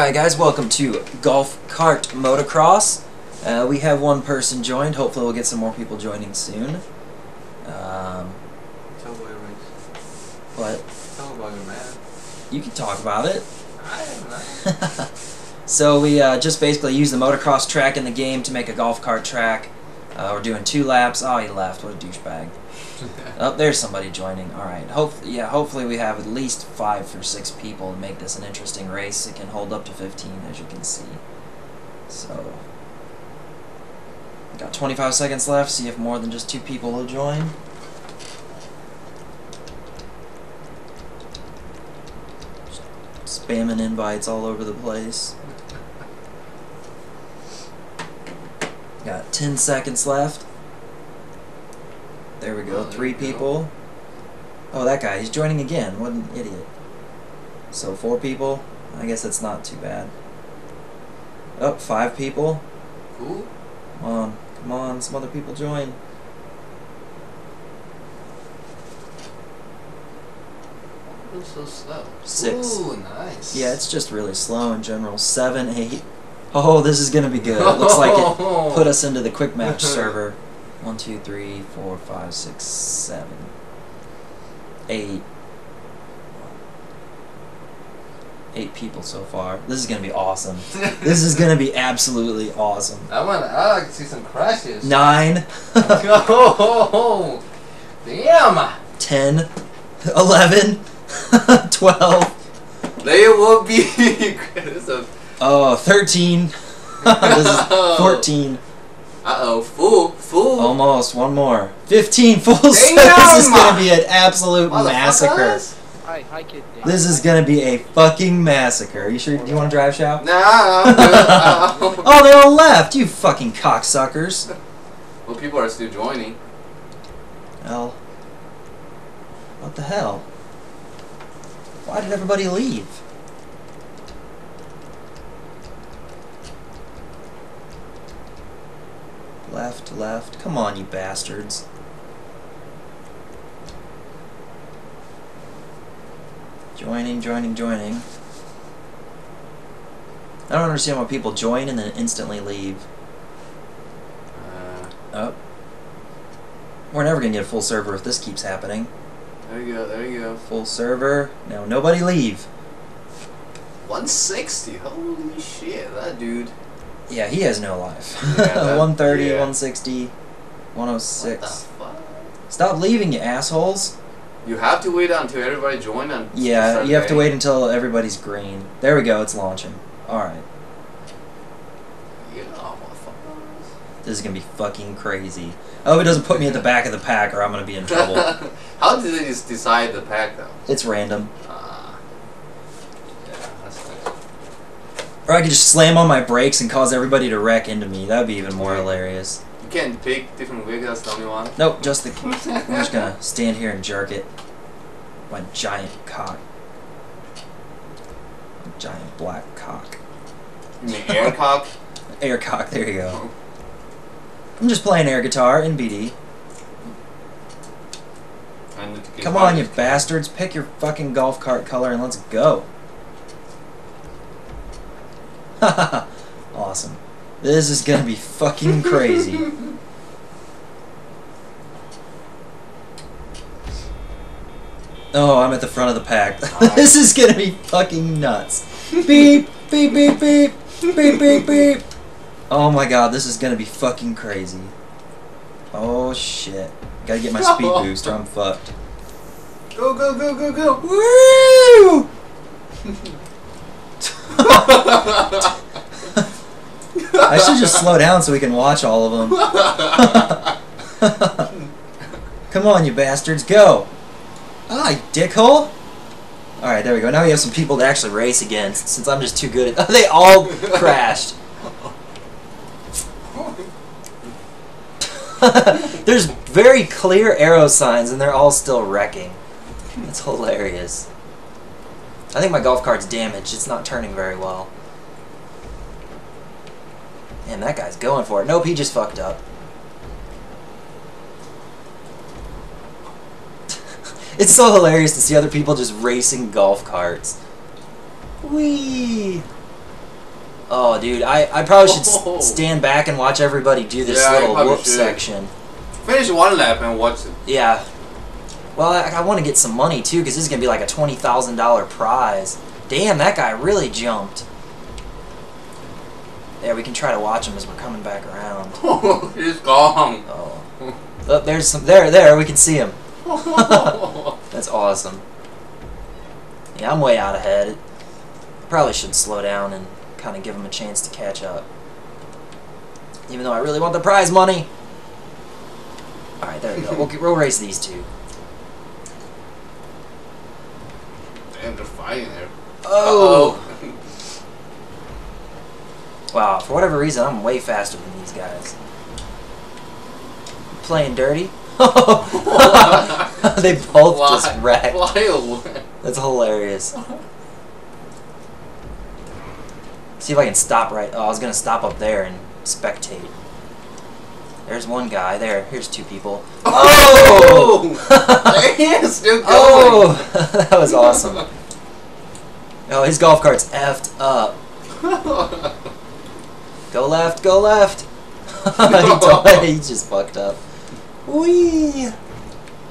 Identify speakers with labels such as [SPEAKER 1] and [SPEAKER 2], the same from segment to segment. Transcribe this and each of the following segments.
[SPEAKER 1] Alright guys, welcome to Golf Cart Motocross. Uh, we have one person joined, hopefully we'll get some more people joining soon. Um,
[SPEAKER 2] race. about man.
[SPEAKER 1] you can talk about it.
[SPEAKER 2] I not.
[SPEAKER 1] so we uh, just basically use the motocross track in the game to make a golf cart track. Uh, we're doing two laps. Oh, he left. What a douchebag. Oh, there's somebody joining. All right. Hope yeah. Hopefully we have at least five or six people to make this an interesting race. It can hold up to 15, as you can see. So got 25 seconds left. See if more than just two people will join. Just spamming invites all over the place. Got 10 seconds left. There we go. Three people. Oh, that guy. He's joining again. What an idiot. So, four people. I guess that's not too bad. Oh, five people.
[SPEAKER 2] Cool.
[SPEAKER 1] Come on. Come on. Some other people join.
[SPEAKER 2] Who's so slow?
[SPEAKER 1] Six.
[SPEAKER 2] Ooh, nice.
[SPEAKER 1] Yeah, it's just really slow in general. Seven, eight. Oh, this is gonna be good. It looks like it put us into the quick match server. One, two, three, four, five, six, seven, eight. Eight people so far. This is gonna be awesome. This is gonna be absolutely awesome.
[SPEAKER 2] I want. I like to see some crashes.
[SPEAKER 1] Nine,
[SPEAKER 2] oh, damn!
[SPEAKER 1] 10, 11, 12,
[SPEAKER 2] There will be.
[SPEAKER 1] oh, 13. this is 14.
[SPEAKER 2] Uh oh, fool, fool.
[SPEAKER 1] Almost. One more. 15 full
[SPEAKER 2] Damn!
[SPEAKER 1] set. This is going to be an absolute massacre.
[SPEAKER 3] Hi, hi, kid.
[SPEAKER 1] This is going to be a fucking massacre. Are you sure? Do you want to drive, Shao?
[SPEAKER 2] Nah, I'm good. Uh-oh.
[SPEAKER 1] Oh, they all left. You fucking cocksuckers.
[SPEAKER 2] Well, people are still joining.
[SPEAKER 1] Well, what the hell? Why did everybody leave? Left, left. Come on, you bastards. Joining, joining, joining. I don't understand why people join and then instantly leave.
[SPEAKER 2] Uh,
[SPEAKER 1] Oh. We're never gonna get a full server if this keeps happening.
[SPEAKER 2] there you go, there you go.
[SPEAKER 1] Full server. No, nobody leave.
[SPEAKER 2] 160, holy shit, that dude.
[SPEAKER 1] Yeah, he has no life.
[SPEAKER 2] Yeah,
[SPEAKER 1] 130,
[SPEAKER 2] yeah.
[SPEAKER 1] 160,
[SPEAKER 2] What
[SPEAKER 1] 106.
[SPEAKER 2] the fuck?
[SPEAKER 1] Stop leaving, you assholes.
[SPEAKER 2] You have to wait until everybody join and
[SPEAKER 1] Yeah,
[SPEAKER 2] start
[SPEAKER 1] you have to wait until everybody's green. There we go, it's launching. Alright.
[SPEAKER 2] Yeah, motherfuckers.
[SPEAKER 1] This is gonna be fucking crazy. I hope it doesn't put me at the back of the pack or I'm gonna be in trouble.
[SPEAKER 2] How did they just decide the pack though?
[SPEAKER 1] it's random.
[SPEAKER 2] Ah. yeah, that's nice.
[SPEAKER 1] Or I could just slam on my brakes and cause everybody to wreck into me. That would be even more hilarious.
[SPEAKER 2] You can't pick different vehicles, that's the only one.
[SPEAKER 1] Nope, just the. I'm just gonna stand here and jerk it. My giant cock. My Giant black cock.
[SPEAKER 2] You mean air cock?
[SPEAKER 1] Air cock, there you go. I'm just playing air guitar in BD.
[SPEAKER 2] I need to get
[SPEAKER 1] Come on, you bastards. Pick your fucking golf cart color and let's go. awesome. This is gonna be fucking crazy. Oh, I'm at the front of the pack. this is gonna be fucking nuts. beep, beep, beep, beep, beep, beep, beep. Oh my god, this is gonna be fucking crazy. Oh shit. Gotta get my speed boost or I'm fucked.
[SPEAKER 2] Go, go, go, go, go!
[SPEAKER 1] Woo! I should just slow down so we can watch all of them. Come on, you bastards, go! Ah, you dickhole! Alright, there we go. Now we have some people to actually race against, since I'm just too good at- they all crashed. There's very clear arrow signs and they're all still wrecking. That's hilarious. I think my golf cart's damaged. It's not turning very well. And that guy's going for it. Nope, he just fucked up. It's so hilarious to see other people just racing golf carts. Whee! Oh, dude, I, I probably should
[SPEAKER 2] Oh.
[SPEAKER 1] stand back and watch everybody do this
[SPEAKER 2] Yeah,
[SPEAKER 1] little whoop
[SPEAKER 2] should.
[SPEAKER 1] section.
[SPEAKER 2] Finish one lap and watch it.
[SPEAKER 1] Yeah. Well, I, I want to get some money too, because this is gonna be like a twenty thousand dollar prize. Damn, that guy really jumped. Yeah, we can try to watch him as we're coming back around.
[SPEAKER 2] He's gone.
[SPEAKER 1] Oh, oh there's some. There, there, we can see him. That's awesome. Yeah, I'm way out ahead. Probably should slow down and kind of give him a chance to catch up. Even though I really want the prize money. Alright, there we go. We'll, we'll race these two.
[SPEAKER 2] Damn, they're fighting there.
[SPEAKER 1] Oh! Wow, for whatever reason, I'm way faster than these guys. Playing dirty? they both just wrecked.
[SPEAKER 2] Fly away.
[SPEAKER 1] That's hilarious. See if I can stop right. Oh, I was gonna stop up there and spectate. There's one guy. There. Here's two people.
[SPEAKER 2] Oh! oh! Damn, still oh! going.
[SPEAKER 1] Oh! that was awesome. Oh, his golf cart's effed up. Go left, go left. he, he just fucked up. Whee!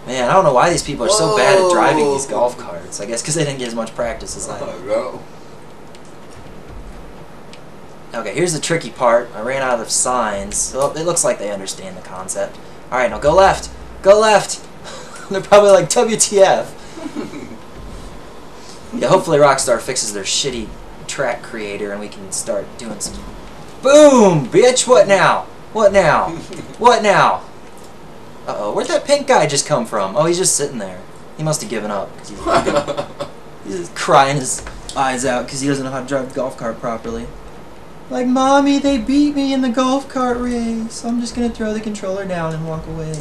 [SPEAKER 1] Man, I don't know why these people are so bad at driving these golf carts. I guess because they didn't get as much practice as I did.
[SPEAKER 2] Oh, no.
[SPEAKER 1] Okay, here's the tricky part. I ran out of signs. Well, it looks like they understand the concept. Alright, now go left. Go left. They're probably like, WTF. Yeah, hopefully Rockstar fixes their shitty track creator and we can start doing some... Boom! Bitch, what now? What now? What now? Uh-oh, where'd that pink guy just come from? Oh, he's just sitting there. He must have given up. 'cause he's, he's crying his eyes out because he doesn't know how to drive the golf cart properly. Like, mommy, they beat me in the golf cart race. I'm just gonna throw the controller down and walk away.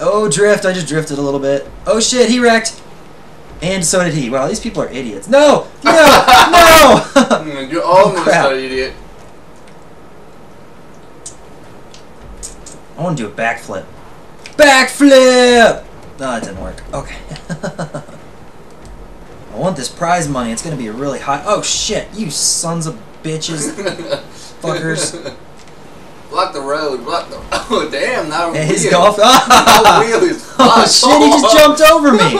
[SPEAKER 1] Oh, drift. I just drifted a little bit. Oh, shit, he wrecked. And so did he. Wow, these people are idiots. No! No! no!
[SPEAKER 2] Mm, you're almost
[SPEAKER 1] crap.
[SPEAKER 2] an idiot.
[SPEAKER 1] I want to do a backflip. Backflip! No, it didn't work. Okay. I want this prize money. It's gonna be a really high. Oh shit! You sons of bitches! Fuckers.
[SPEAKER 2] Block the road. Block the. Oh damn! Now
[SPEAKER 1] And his
[SPEAKER 2] wheel.
[SPEAKER 1] golf.
[SPEAKER 2] Now wheel is.
[SPEAKER 1] Oh shit! He just jumped over me.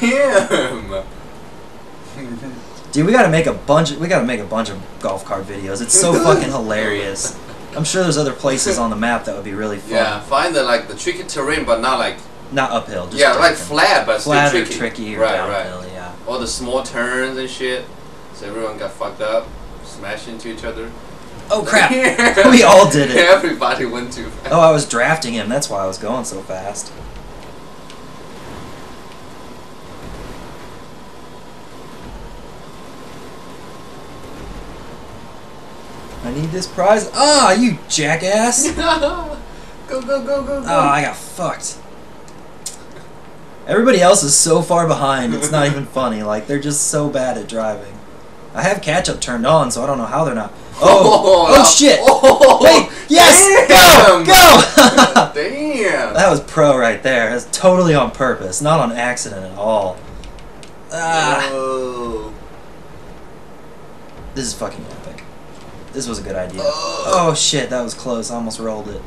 [SPEAKER 2] Damn.
[SPEAKER 1] Dude, we gotta make a bunch. Of, we gotta make a bunch of golf cart videos. It's so fucking hilarious. I'm sure there's other places on the map that would be really fun.
[SPEAKER 2] Yeah, find the like the tricky terrain, but not like
[SPEAKER 1] Not uphill. Just
[SPEAKER 2] yeah, like flat, but
[SPEAKER 1] flat
[SPEAKER 2] still
[SPEAKER 1] or
[SPEAKER 2] tricky.
[SPEAKER 1] tricky or
[SPEAKER 2] right,
[SPEAKER 1] downhill.
[SPEAKER 2] right.
[SPEAKER 1] Yeah.
[SPEAKER 2] All the small turns and shit. So everyone got fucked up, smashed into each other.
[SPEAKER 1] Oh crap! we all did it.
[SPEAKER 2] Everybody went too fast.
[SPEAKER 1] Oh, I was drafting him. That's why I was going so fast. I need this prize. Ah, you jackass!
[SPEAKER 2] go go go go go.
[SPEAKER 1] Oh, I got fucked. Everybody else is so far behind, it's not even funny. Like, they're just so bad at driving. I have catch up turned on, so I don't know how they're not. Oh, oh,
[SPEAKER 2] no.
[SPEAKER 1] shit!
[SPEAKER 2] Oh,
[SPEAKER 1] Hey, yes!
[SPEAKER 2] damn.
[SPEAKER 1] Go! Go!
[SPEAKER 2] Damn.
[SPEAKER 1] that was pro right there. That's totally on purpose, not on accident at all. Ah, this is fucking epic. This was a good idea.
[SPEAKER 2] Oh.
[SPEAKER 1] Oh shit, that was close. I almost rolled it.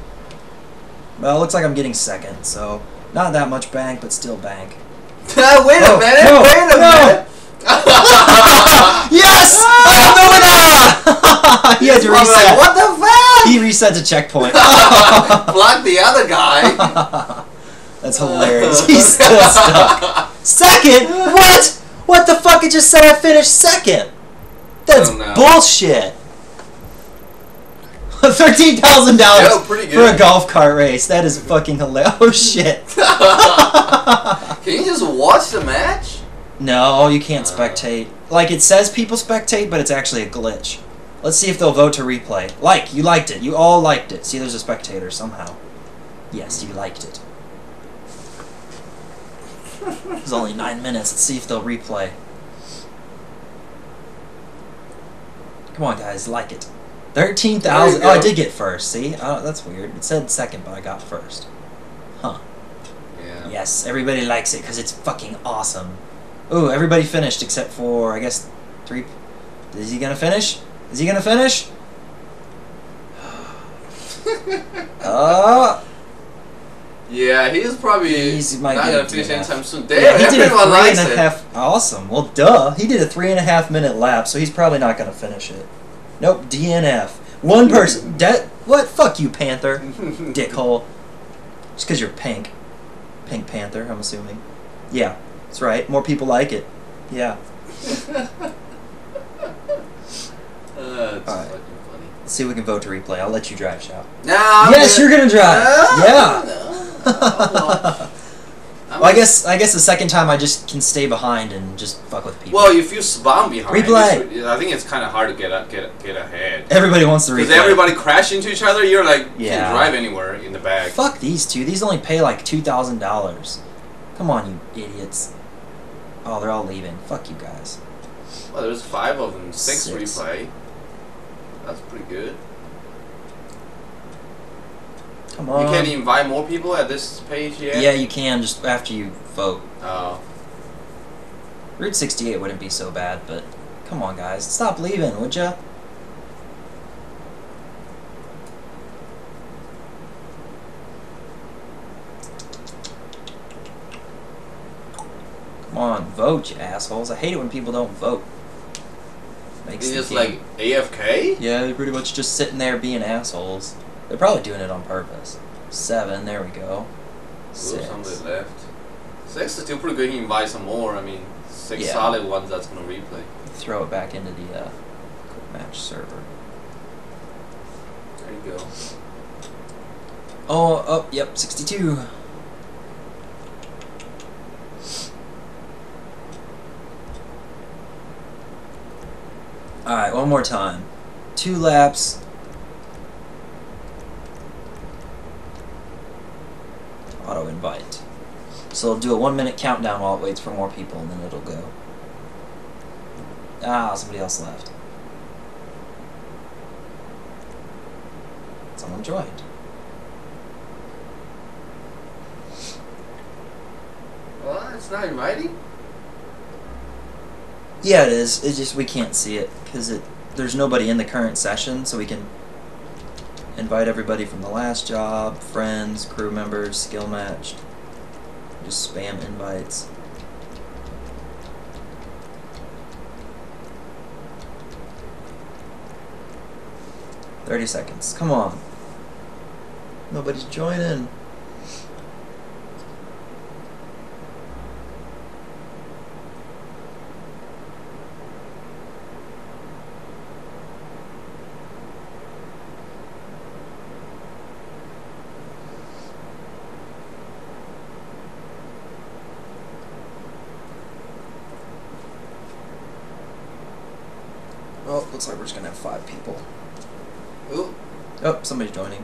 [SPEAKER 1] Well, it looks like I'm getting second, so not that much bank, but still bank.
[SPEAKER 2] wait a
[SPEAKER 1] Oh,
[SPEAKER 2] minute.
[SPEAKER 1] no,
[SPEAKER 2] wait a
[SPEAKER 1] no.
[SPEAKER 2] minute.
[SPEAKER 1] He had to
[SPEAKER 2] I'm like,
[SPEAKER 1] reset.
[SPEAKER 2] what the fuck?
[SPEAKER 1] He reset to checkpoint.
[SPEAKER 2] Block the other guy.
[SPEAKER 1] That's hilarious. He's still stuck. Second? What? What the fuck? It just said I finished second. That's
[SPEAKER 2] Oh,
[SPEAKER 1] bullshit. Thirteen thousand dollars for a golf cart race. That is fucking hilarious. Oh shit.
[SPEAKER 2] Can you just watch the match?
[SPEAKER 1] No, you can't spectate. Like it says people spectate, but it's actually a glitch. Let's see if they'll vote to replay. Like, you liked it. You all liked it. See, there's a spectator somehow. Yes, you liked it. It's only nine minutes. Let's see if they'll replay. Come on, guys, like it. Thirteen thousand. Oh, I did get first. See, oh, that's weird. It said second, but I got first. Huh.
[SPEAKER 2] Yeah.
[SPEAKER 1] Yes, everybody likes it because it's fucking awesome. Ooh, everybody finished except for I guess three. Is he gonna finish? Is he gonna finish? Oh,
[SPEAKER 2] Yeah, he's probably
[SPEAKER 1] He's-
[SPEAKER 2] not gonna finish anytime soon.
[SPEAKER 1] yeah, he did a three
[SPEAKER 2] likes
[SPEAKER 1] and a half. Awesome. Well, duh. He did a three and a half minute lap, so he's probably not gonna finish it. Nope. DNF. One person. De- what? Fuck you, Panther. Dickhole. Just because you're pink. Pink Panther, I'm assuming. Yeah, that's right. More people like it. Yeah.
[SPEAKER 2] Uh, it's
[SPEAKER 1] Alright.
[SPEAKER 2] fucking funny.
[SPEAKER 1] Let's see if we can vote to replay. I'll let you drive, Shao.
[SPEAKER 2] No. I'm
[SPEAKER 1] yes, you're gonna drive.
[SPEAKER 2] No,
[SPEAKER 1] yeah.
[SPEAKER 2] no, no. I'm
[SPEAKER 1] well, I guess I guess the second time I just can stay behind and just fuck with people.
[SPEAKER 2] Well, if you spawn behind,
[SPEAKER 1] Replay.
[SPEAKER 2] I think it's kind of hard to get a, get get ahead.
[SPEAKER 1] everybody wants to replay.
[SPEAKER 2] Because everybody crash into each other, you're like you
[SPEAKER 1] Yeah.
[SPEAKER 2] can't drive anywhere in the bag.
[SPEAKER 1] Fuck these two. These only pay like two thousand dollars. Come on, you idiots. Oh, they're all leaving. Fuck you guys.
[SPEAKER 2] Well, there's five of them, six,
[SPEAKER 1] Six.
[SPEAKER 2] replay. That's pretty good.
[SPEAKER 1] Come on.
[SPEAKER 2] you can't even invite more people at this page yet.
[SPEAKER 1] Yeah, you can just after you vote.
[SPEAKER 2] Oh,
[SPEAKER 1] Route 68 wouldn't be so bad, but come on, guys, stop leaving, would ya? Come on, vote, you assholes! I hate it when people don't vote. Makes
[SPEAKER 2] it's
[SPEAKER 1] the
[SPEAKER 2] just like AFK.
[SPEAKER 1] yeah, they're pretty much just sitting there being assholes. They're probably doing it on purpose. Seven, there we go. Six.
[SPEAKER 2] somebody left. Six is still pretty good. You can invite some more. I mean, six
[SPEAKER 1] Yeah.
[SPEAKER 2] solid ones that's gonna replay.
[SPEAKER 1] Throw it back into the uh, quick match server.
[SPEAKER 2] There you go.
[SPEAKER 1] Oh, oh, yep, 62. Alright, one more time. Two laps. Auto invite. So it'll do a one minute countdown while it waits for more people and then it'll go. Ah, somebody else left. Someone joined.
[SPEAKER 2] Well, it's not inviting.
[SPEAKER 1] Yeah, it is. It's just we can't see it because it there's nobody in the current session, so we can invite everybody from the last job, friends, crew members, skill matched. Just spam invites. Thirty seconds. Come on. Nobody's joining. Oh, looks like we're just gonna have five people.
[SPEAKER 2] Ooh,
[SPEAKER 1] Oh, somebody's joining.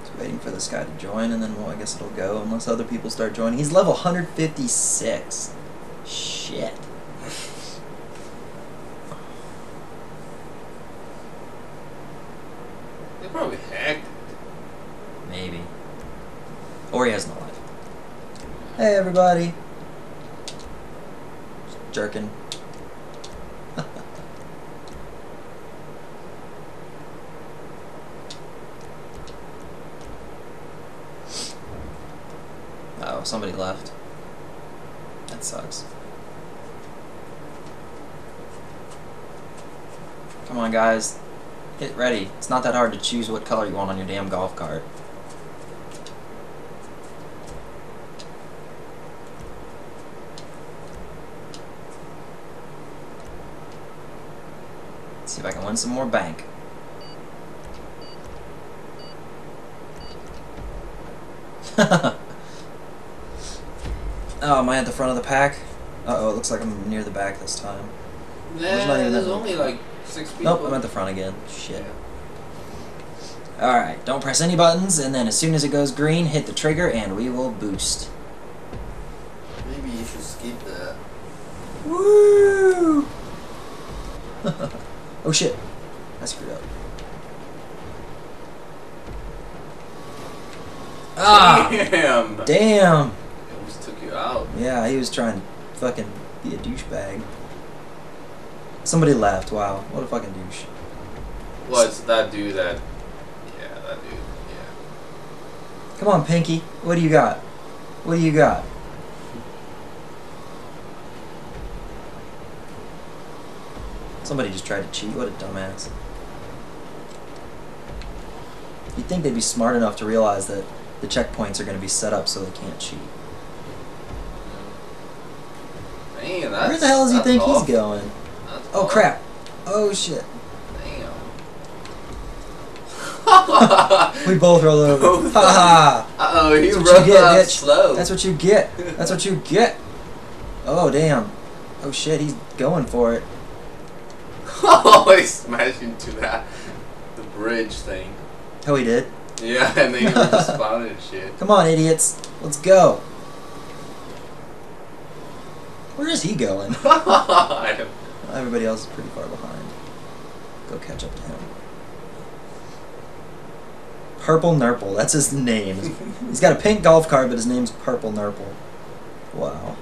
[SPEAKER 1] Just waiting for this guy to join, and then well, I guess it'll go unless other people start joining. He's level 156. Shit.
[SPEAKER 2] they probably hacked.
[SPEAKER 1] Maybe. Or he has no life. Hey, everybody. Just jerking. oh, somebody left. That sucks. Come on, guys. Get ready. It's not that hard to choose what color you want on your damn golf cart. If I can win some more bank. oh, am I at the front of the pack? Uh oh, it looks like I'm near the back this time.
[SPEAKER 2] Nah,
[SPEAKER 1] There's
[SPEAKER 2] there's only like six people.
[SPEAKER 1] Nope, I'm at the front again. Shit.
[SPEAKER 2] Yeah.
[SPEAKER 1] Alright, don't press any buttons, and then as soon as it goes green, hit the trigger, and we will boost.
[SPEAKER 2] Maybe you should skip that.
[SPEAKER 1] Woo! oh shit. I screwed up. Ah!
[SPEAKER 2] Damn.
[SPEAKER 1] Damn!
[SPEAKER 2] He almost took you out.
[SPEAKER 1] Yeah, he was trying to fucking be a douchebag. Somebody laughed. Wow, what a fucking douche.
[SPEAKER 2] What's that dude that? Yeah, that dude. Yeah.
[SPEAKER 1] Come on, Pinky. What do you got? What do you got? Somebody just tried to cheat. What a dumbass. You'd think they'd be smart enough to realize that the checkpoints are going to be set up so they can't cheat.
[SPEAKER 2] Man, that's.
[SPEAKER 1] Where the hell does he think he's going?
[SPEAKER 2] That's
[SPEAKER 1] Oh
[SPEAKER 2] off.
[SPEAKER 1] crap! Oh shit!
[SPEAKER 2] Damn.
[SPEAKER 1] We both rolled over.
[SPEAKER 2] Both
[SPEAKER 1] Ha ha!
[SPEAKER 2] Uh oh, he
[SPEAKER 1] That's what you
[SPEAKER 2] rubbed
[SPEAKER 1] get,
[SPEAKER 2] out
[SPEAKER 1] bitch.
[SPEAKER 2] slow.
[SPEAKER 1] That's what you get. That's what you get. Oh damn! Oh shit! He's going for it.
[SPEAKER 2] Oh, he smashed into that the bridge thing.
[SPEAKER 1] Oh, he did.
[SPEAKER 2] Yeah, and then he responded and shit.
[SPEAKER 1] Come on, idiots. Let's go. Where is he going?
[SPEAKER 2] I don't-
[SPEAKER 1] Everybody else is pretty far behind. Go catch up to him. Purple Nurple. That's his name. He's got a pink golf cart, but his name's Purple Nurple. Wow.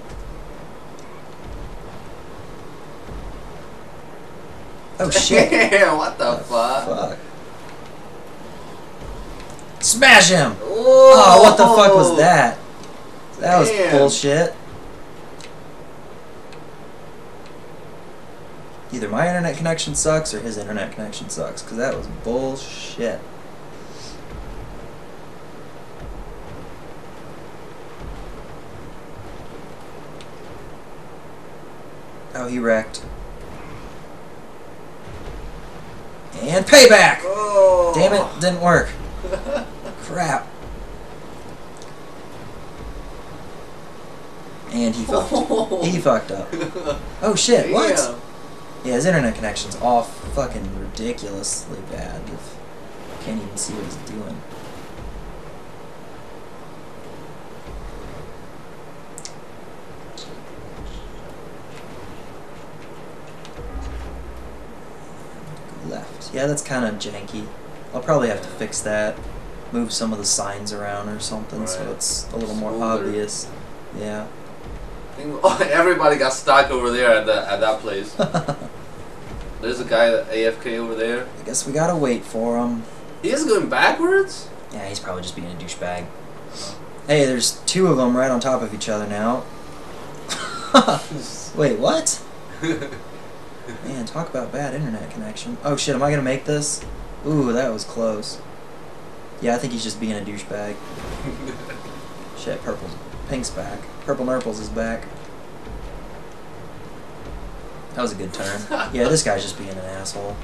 [SPEAKER 1] Oh shit.
[SPEAKER 2] Damn, what the fuck?
[SPEAKER 1] Fuck. Smash him!
[SPEAKER 2] Whoa.
[SPEAKER 1] Oh, what the fuck was that? That was
[SPEAKER 2] Damn.
[SPEAKER 1] bullshit. Either my internet connection sucks or his internet connection sucks, because that was bullshit. Oh, he wrecked. And payback!
[SPEAKER 2] Oh.
[SPEAKER 1] Damn it, didn't work. Crap. And he fucked. Oh. He fucked up. Oh shit, what? Yeah, his internet connection's off fucking ridiculously bad. If can't even see what he's doing. Left. Yeah, that's kind of janky. I'll probably have to fix that. Move some of the signs around or something so it's a little more obvious. Yeah.
[SPEAKER 2] I think- oh, everybody got stuck over there at that at that place. There's a guy AFK over there.
[SPEAKER 1] I guess we gotta wait for him.
[SPEAKER 2] He is going backwards.
[SPEAKER 1] Yeah, he's probably just being a douchebag. Hey, there's two of them right on top of each other now. Wait, what? Man, talk about bad internet connection. Oh shit, am I gonna make this? Ooh, that was close. Yeah, I think he's just being a douchebag. Shit, purple's pink's back. Purple Nurples is back. That was a good turn. Yeah, this guy's just being an asshole.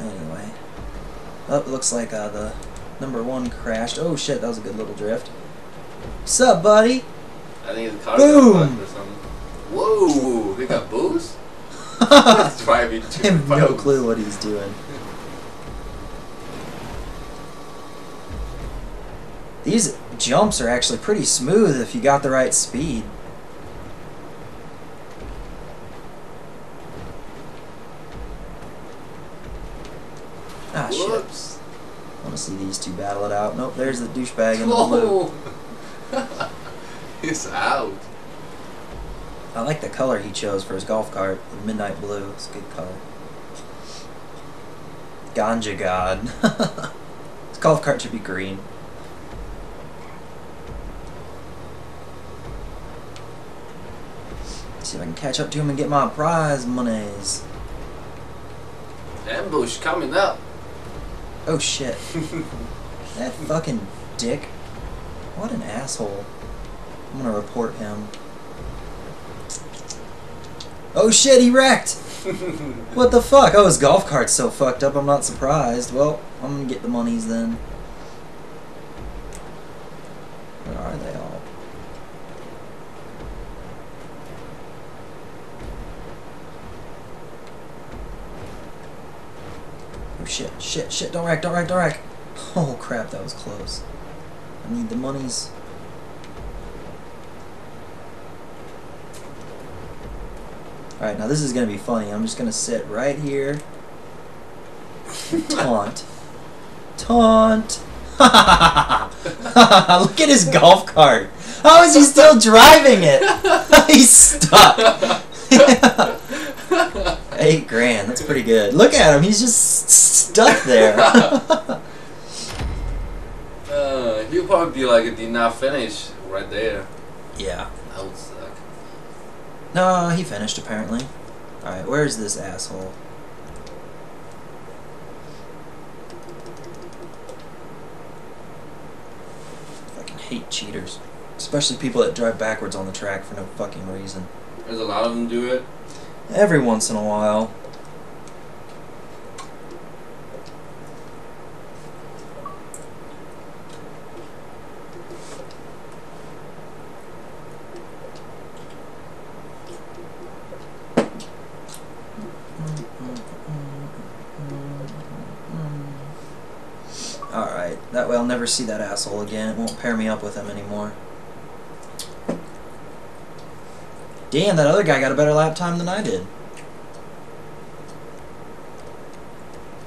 [SPEAKER 1] Anyway. Oh, looks like uh, the number one crashed. Oh shit, that was a good little drift. Sup, buddy?
[SPEAKER 2] I think his car
[SPEAKER 1] Boom.
[SPEAKER 2] got fucked or something. Whoa, he got booze.
[SPEAKER 1] I
[SPEAKER 2] He's driving too
[SPEAKER 1] have no clue what he's doing. These jumps are actually pretty smooth if you got the right speed. Ah, shit.
[SPEAKER 2] Whoops.
[SPEAKER 1] I want to see these two battle it out. Nope, there's the douchebag in the blue.
[SPEAKER 2] He's out.
[SPEAKER 1] I like the color he chose for his golf cart, the midnight blue. It's a good color. Ganja God. his golf cart should be green. See if I can catch up to him and get my prize monies.
[SPEAKER 2] Ambush coming up.
[SPEAKER 1] Oh shit. That fucking dick. What an asshole. I'm gonna report him. Oh shit, he wrecked! What the fuck? Oh, his golf cart's so fucked up, I'm not surprised. Well, I'm gonna get the monies then. Where are they all? Oh shit, shit, shit, don't wreck, don't wreck, don't wreck! Oh crap, that was close. I need the monies. Alright, now this is gonna be funny. I'm just gonna sit right here. Taunt. Taunt! Look at his golf cart. How is he still driving it? He's stuck. Eight grand. That's pretty good. Look at him. He's just stuck there.
[SPEAKER 2] uh, he'll probably be like, it did not finish right there.
[SPEAKER 1] yeah.
[SPEAKER 2] That would suck.
[SPEAKER 1] No, he finished apparently. All right, where's this asshole? Fucking hate cheaters, especially people that drive backwards on the track for no fucking reason.
[SPEAKER 2] There's a lot of them do it.
[SPEAKER 1] Every once in a while. Alright, that way I'll never see that asshole again. It won't pair me up with him anymore. Damn, that other guy got a better lap time than I did.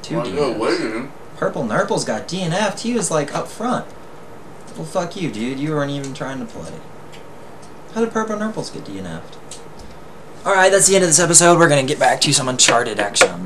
[SPEAKER 1] Two DNFs. Purple Nurple's got DNF'd. He was like up front. Well, fuck you, dude. You weren't even trying to play. How did Purple Nurples get DNF'd? Alright, that's the end of this episode. We're gonna get back to some Uncharted action.